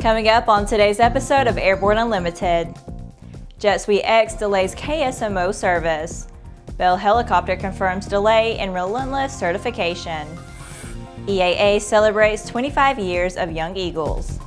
Coming up on today's episode of Airborne Unlimited, JetSuiteX delays KSMO service. Bell Helicopter confirms delay in Relentless certification. EAA celebrates 25 years of Young Eagles.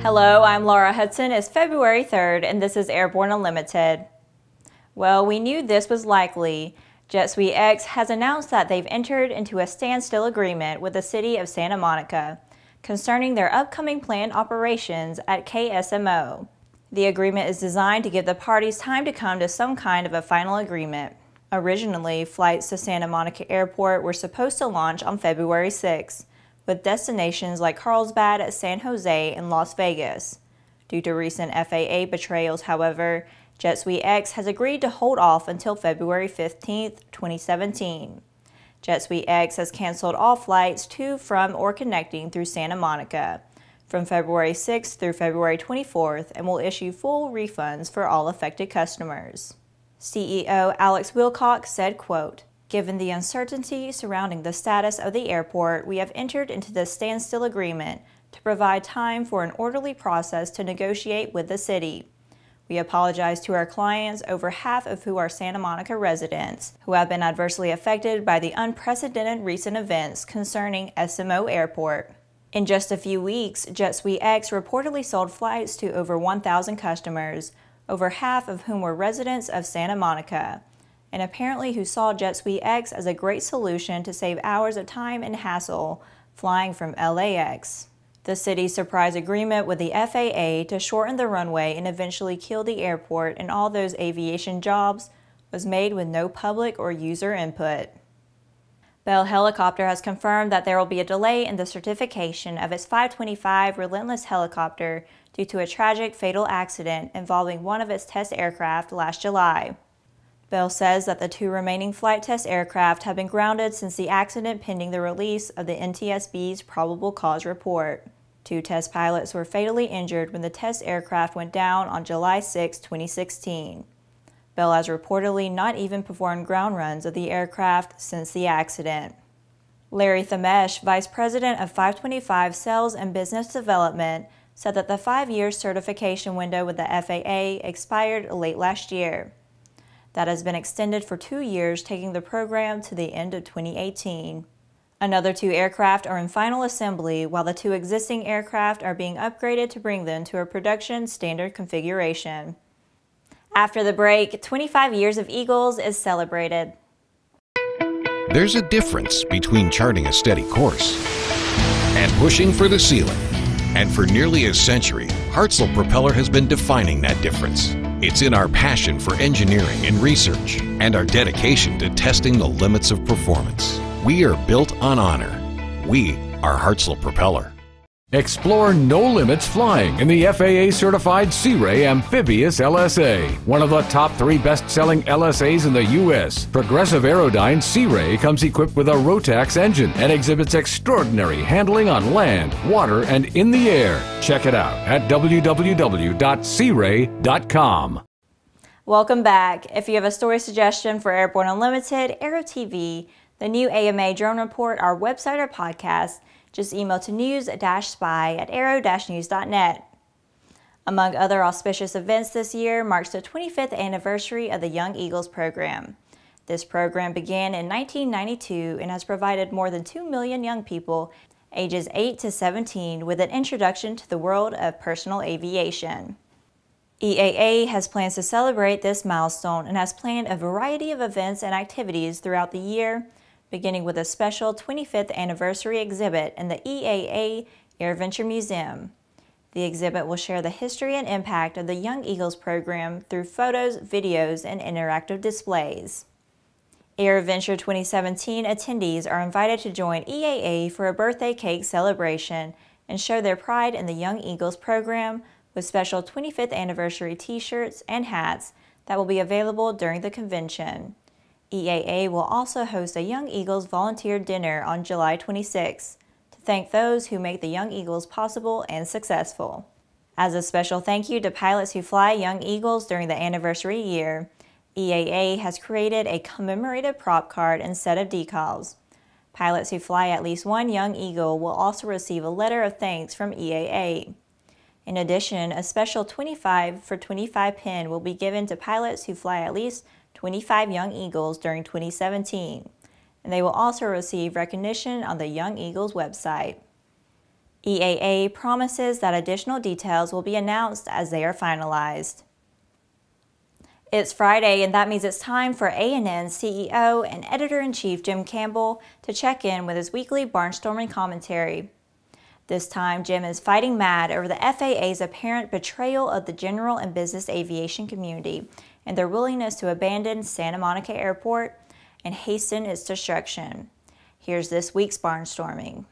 Hello, I'm Laura Hudson. It's February 3rd, and this is Airborne Unlimited. Well, we knew this was likely. JetSuiteX has announced that they've entered into a standstill agreement with the city of Santa Monica concerning their upcoming planned operations at KSMO. The agreement is designed to give the parties time to come to some kind of a final agreement. Originally, flights to Santa Monica Airport were supposed to launch on February 6 with destinations like Carlsbad, San Jose, and Las Vegas. Due to recent FAA betrayals, however, JetSuiteX has agreed to hold off until February 15, 2017. JetSuiteX has canceled all flights to, from, or connecting through Santa Monica from February 6th through February 24th and will issue full refunds for all affected customers. CEO Alex Wilcox said, quote, Given the uncertainty surrounding the status of the airport, we have entered into this standstill agreement to provide time for an orderly process to negotiate with the city. We apologize to our clients, over half of who are Santa Monica residents, who have been adversely affected by the unprecedented recent events concerning SMO Airport. In just a few weeks, JetSuiteX reportedly sold flights to over 1,000 customers, over half of whom were residents of Santa Monica and apparently who saw JetSuiteX as a great solution to save hours of time and hassle flying from LAX. The city's surprise agreement with the FAA to shorten the runway and eventually kill the airport and all those aviation jobs was made with no public or user input. Bell Helicopter has confirmed that there will be a delay in the certification of its 525 Relentless helicopter due to a tragic fatal accident involving one of its test aircraft last July. Bell says that the two remaining flight test aircraft have been grounded since the accident pending the release of the NTSB's probable cause report. Two test pilots were fatally injured when the test aircraft went down on July 6, 2016. Bell has reportedly not even performed ground runs of the aircraft since the accident. Larry Thamesh, Vice President of 525 Sales and Business Development, said that the five year certification window with the FAA expired late last year that has been extended for two years, taking the program to the end of 2018. Another two aircraft are in final assembly, while the two existing aircraft are being upgraded to bring them to a production standard configuration. After the break, 25 years of Eagles is celebrated. There's a difference between charting a steady course and pushing for the ceiling. And for nearly a century, Hartzell Propeller has been defining that difference. It's in our passion for engineering and research and our dedication to testing the limits of performance. We are built on honor. We are Hartzell Propeller. Explore no limits flying in the FAA certified SeaRey Amphibious LSA, one of the top three best selling LSAs in the U.S. Progressive Aerodyne SeaRey comes equipped with a Rotax engine and exhibits extraordinary handling on land, water, and in the air. Check it out at www.searey.com. Welcome back. If you have a story suggestion for Airborne Unlimited, Aero TV, the new AMA drone report, our website or podcast, just email to news-spy at aero-news.net. Among other auspicious events this year marks the 25th anniversary of the Young Eagles program. This program began in 1992 and has provided more than 2 million young people ages 8 to 17 with an introduction to the world of personal aviation. EAA has plans to celebrate this milestone and has planned a variety of events and activities throughout the year beginning with a special 25th anniversary exhibit in the EAA AirVenture Museum. The exhibit will share the history and impact of the Young Eagles program through photos, videos, and interactive displays. AirVenture 2017 attendees are invited to join EAA for a birthday cake celebration and show their pride in the Young Eagles program with special 25th anniversary t-shirts and hats that will be available during the convention. EAA will also host a Young Eagles volunteer dinner on July 26 to thank those who make the Young Eagles possible and successful. As a special thank you to pilots who fly Young Eagles during the anniversary year, EAA has created a commemorative prop card instead of decals. Pilots who fly at least one Young Eagle will also receive a letter of thanks from EAA. In addition, a special 25 for 25 pin will be given to pilots who fly at least 25 Young Eagles during 2017, and they will also receive recognition on the Young Eagles website. EAA promises that additional details will be announced as they are finalized. It's Friday, and that means it's time for A&N CEO and Editor-in-Chief Jim Campbell to check in with his weekly barnstorming commentary. This time, Jim is fighting mad over the FAA's apparent betrayal of the general and business aviation community and their willingness to abandon Santa Monica Airport and hasten its destruction. Here's this week's barnstorming.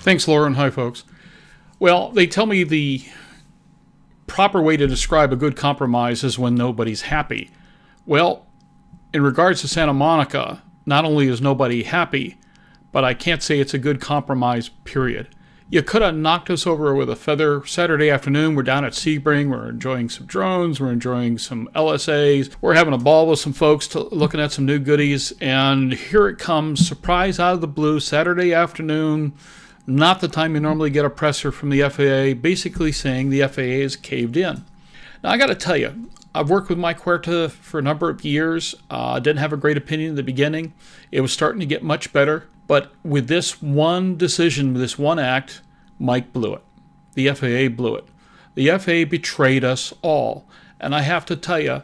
Thanks, Laura, and hi, folks. Well, they tell me the proper way to describe a good compromise is when nobody's happy. Well, in regards to Santa Monica, not only is nobody happy, but I can't say it's a good compromise, period. You could have knocked us over with a feather Saturday afternoon. We're down at Sebring. We're enjoying some drones. We're enjoying some LSAs. We're having a ball with some folks to, looking at some new goodies. And here it comes, surprise out of the blue, Saturday afternoon not the time you normally get a presser from the FAA, basically saying the FAA is caved in. Now, I got to tell you, I've worked with Mike Huerta for a number of years. I uh, didn't have a great opinion in the beginning. It was starting to get much better. But with this one decision, with this one act, Mike blew it. The FAA blew it. The FAA betrayed us all. And I have to tell you,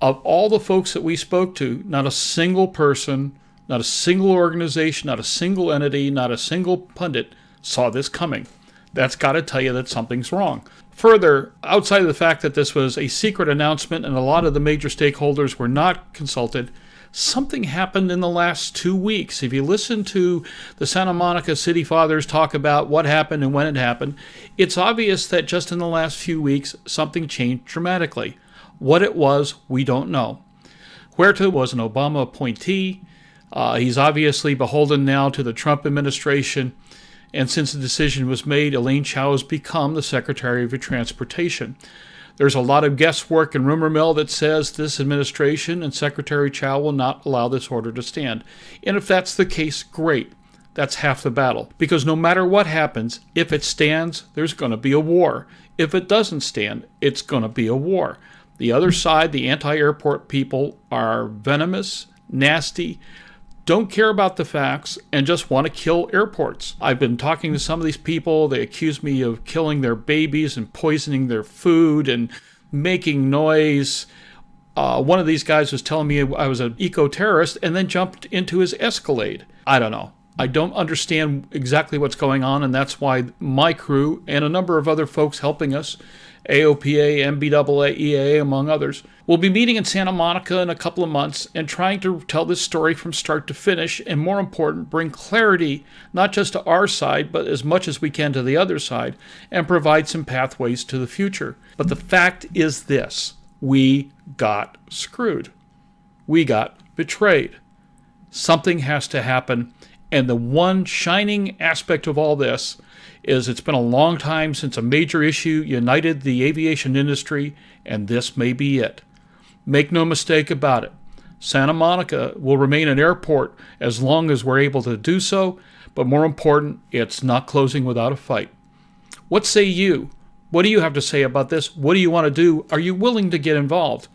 of all the folks that we spoke to, not a single person not a single organization, not a single entity, not a single pundit saw this coming. That's got to tell you that something's wrong. Further, outside of the fact that this was a secret announcement and a lot of the major stakeholders were not consulted, something happened in the last two weeks. If you listen to the Santa Monica City Fathers talk about what happened and when it happened, it's obvious that just in the last few weeks, something changed dramatically. What it was, we don't know. Huerta was an Obama appointee. Uh, he's obviously beholden now to the Trump administration. And since the decision was made, Elaine Chao has become the Secretary of Transportation. There's a lot of guesswork and rumor mill that says this administration and Secretary Chao will not allow this order to stand. And if that's the case, great. That's half the battle. Because no matter what happens, if it stands, there's going to be a war. If it doesn't stand, it's going to be a war. The other side, the anti airport people, are venomous, nasty, don't care about the facts and just want to kill airports. I've been talking to some of these people. They accuse me of killing their babies and poisoning their food and making noise. Uh, one of these guys was telling me I was an eco terrorist and then jumped into his Escalade. I don't know. I don't understand exactly what's going on, and that's why my crew and a number of other folks helping us AOPA, NBAA, EAA, among others. We'll be meeting in Santa Monica in a couple of months and trying to tell this story from start to finish, and more important, bring clarity not just to our side, but as much as we can to the other side, and provide some pathways to the future. But the fact is this we got screwed. We got betrayed. Something has to happen. And the one shining aspect of all this is it's been a long time since a major issue united the aviation industry, and this may be it. Make no mistake about it. Santa Monica will remain an airport as long as we're able to do so, but more important, it's not closing without a fight. What say you? What do you have to say about this? What do you want to do? Are you willing to get involved?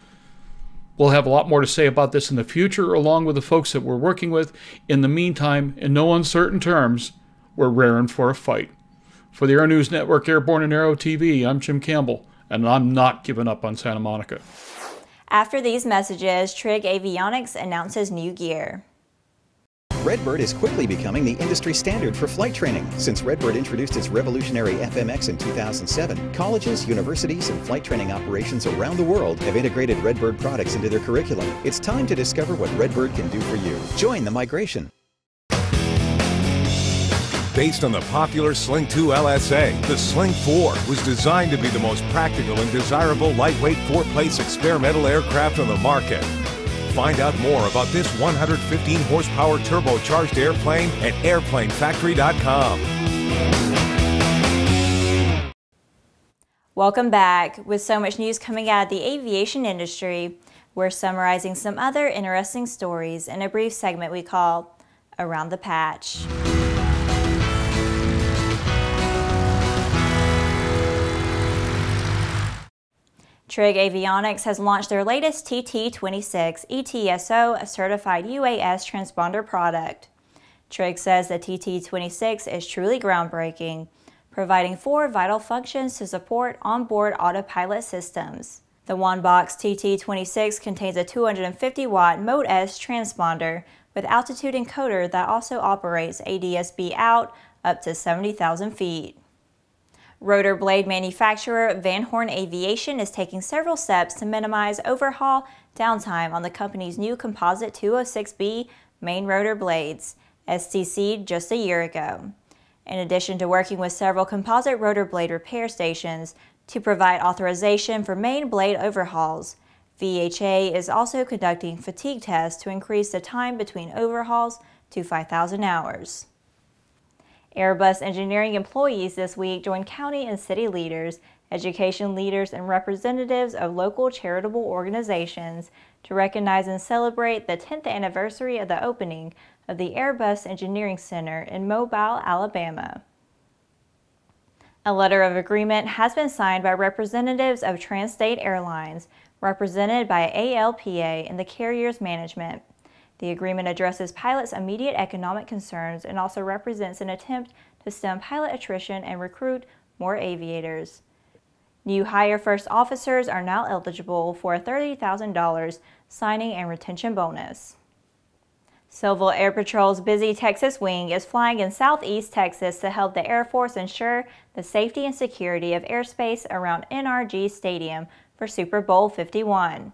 We'll have a lot more to say about this in the future, along with the folks that we're working with. In the meantime, in no uncertain terms, we're raring for a fight. For the Aero-News Network, Airborne and Aero TV, I'm Jim Campbell, and I'm not giving up on Santa Monica. After these messages, Trig Avionics announces new gear. Redbird is quickly becoming the industry standard for flight training. Since Redbird introduced its revolutionary FMX in 2007, colleges, universities, and flight training operations around the world have integrated Redbird products into their curriculum. It's time to discover what Redbird can do for you. Join the migration. Based on the popular Sling 2 LSA, the Sling 4 was designed to be the most practical and desirable lightweight four-place experimental aircraft on the market. Find out more about this 115 horsepower turbocharged airplane at airplanefactory.com. Welcome back. With so much news coming out of the aviation industry, we're summarizing some other interesting stories in a brief segment we call Around the Patch. Trig Avionics has launched their latest TT26 ETSO certified UAS transponder product. Trig says the TT26 is truly groundbreaking, providing four vital functions to support onboard autopilot systems. The one-box TT26 contains a 250 watt Mode S transponder with altitude encoder that also operates ADS-B out up to 70,000 feet. Rotor blade manufacturer Van Horn Aviation is taking several steps to minimize overhaul downtime on the company's new composite 206B main rotor blades, STC just a year ago. In addition to working with several composite rotor blade repair stations, to provide authorization for main blade overhauls, VHA is also conducting fatigue tests to increase the time between overhauls to 5,000 hours. Airbus engineering employees this week joined county and city leaders, education leaders, and representatives of local charitable organizations to recognize and celebrate the 10th anniversary of the opening of the Airbus Engineering Center in Mobile, Alabama. A letter of agreement has been signed by representatives of Trans States Airlines, represented by ALPA and the carrier's management. The agreement addresses pilots' immediate economic concerns and also represents an attempt to stem pilot attrition and recruit more aviators. New hire first officers are now eligible for a $30,000 signing and retention bonus. Civil Air Patrol's busy Texas wing is flying in southeast Texas to help the Air Force ensure the safety and security of airspace around NRG Stadium for Super Bowl 51.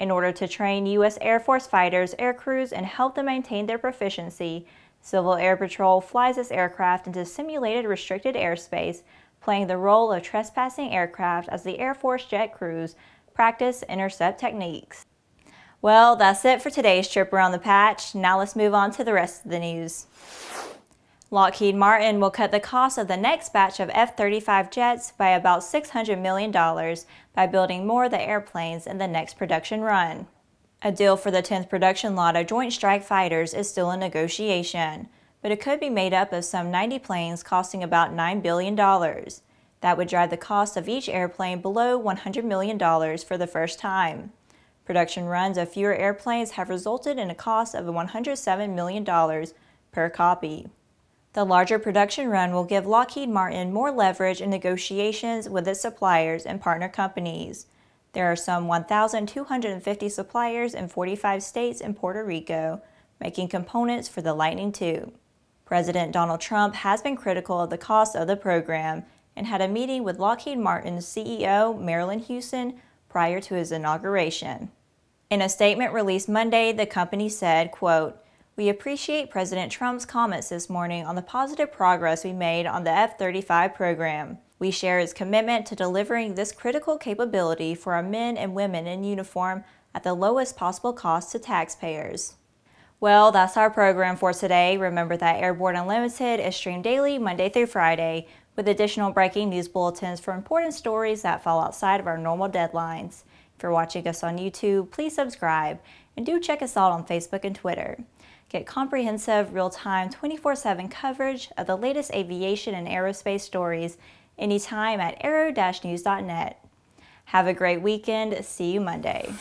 In order to train U.S. Air Force fighters, air crews, and help them maintain their proficiency, Civil Air Patrol flies its aircraft into simulated restricted airspace, playing the role of trespassing aircraft as the Air Force jet crews practice intercept techniques. Well, that's it for today's trip around the patch. Now let's move on to the rest of the news. Lockheed Martin will cut the cost of the next batch of F-35 jets by about $600 million by building more of the airplanes in the next production run. A deal for the 10th production lot of Joint Strike Fighters is still in negotiation, but it could be made up of some 90 planes costing about $9 billion. That would drive the cost of each airplane below $100 million for the first time. Production runs of fewer airplanes have resulted in a cost of $107 million per copy. The larger production run will give Lockheed Martin more leverage in negotiations with its suppliers and partner companies. There are some 1,250 suppliers in 45 states and Puerto Rico making components for the Lightning II. President Donald Trump has been critical of the cost of the program and had a meeting with Lockheed Martin's CEO, Marilyn Hewson, prior to his inauguration. In a statement released Monday, the company said, quote, we appreciate President Trump's comments this morning on the positive progress we made on the F-35 program. We share his commitment to delivering this critical capability for our men and women in uniform at the lowest possible cost to taxpayers. Well, that's our program for today. Remember that Airborne Unlimited is streamed daily, Monday through Friday, with additional breaking news bulletins for important stories that fall outside of our normal deadlines. If you're watching us on YouTube, please subscribe and do check us out on Facebook and Twitter. Get comprehensive, real-time, 24-7 coverage of the latest aviation and aerospace stories anytime at aero-news.net. Have a great weekend. See you Monday.